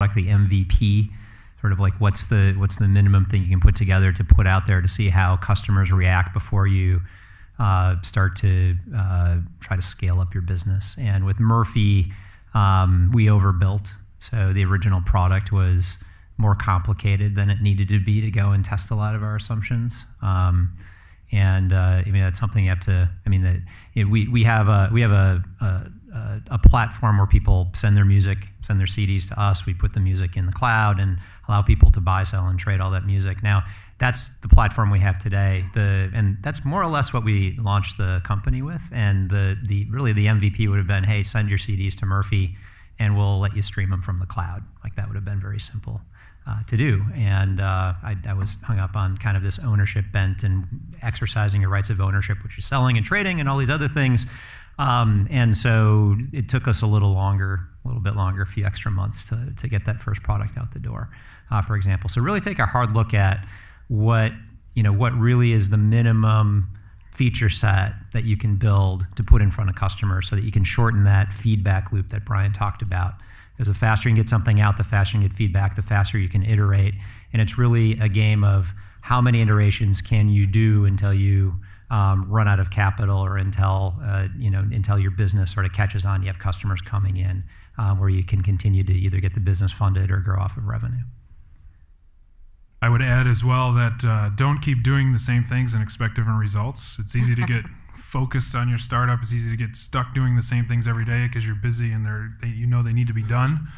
like the MVP, sort of like what's the what's the minimum thing you can put together to put out there to see how customers react before you uh, start to uh, try to scale up your business. And with Murfie, um, we overbuilt. So the original product was more complicated than it needed to be to go and test a lot of our assumptions. Um, and uh, I mean that's something you have to. I mean that you know, we we have a we have a, a, a platform where people send their music, send their CDs to us. We put the music in the cloud and allow people to buy, sell, and trade all that music. Now that's the platform we have today. The and that's more or less what we launched the company with. And the the really the MVP would have been, hey, send your CDs to Murfie, and we'll let you stream them from the cloud. Like that would have been very simple uh, to do. And uh, I, I, was hung up on kind of this ownership bent and exercising your rights of ownership, which is selling and trading and all these other things. Um, and so it took us a little longer, a little bit longer, a few extra months to, to get that first product out the door, uh, for example. So really take a hard look at what, you know, what really is the minimum feature set that you can build to put in front of customers so that you can shorten that feedback loop that Brian talked about. Because the faster you can get something out, the faster you can get feedback, the faster you can iterate. And it's really a game of how many iterations can you do until you um, run out of capital or until, uh, you know, until your business sort of catches on, you have customers coming in uh, where you can continue to either get the business funded or grow off of revenue. I would add as well that uh, don't keep doing the same things and expect different results. It's easy to get focused on your startup. It's easy to get stuck doing the same things every day because you're busy and they're, they, you know they need to be done.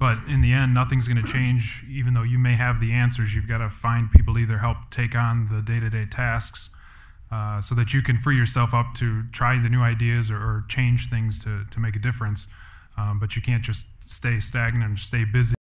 But in the end, nothing's going to change. Even though you may have the answers, you've got to find people either help take on the day-to-day tasks uh, so that you can free yourself up to try the new ideas or, or change things to, to make a difference. Um, but you can't just stay stagnant and stay busy.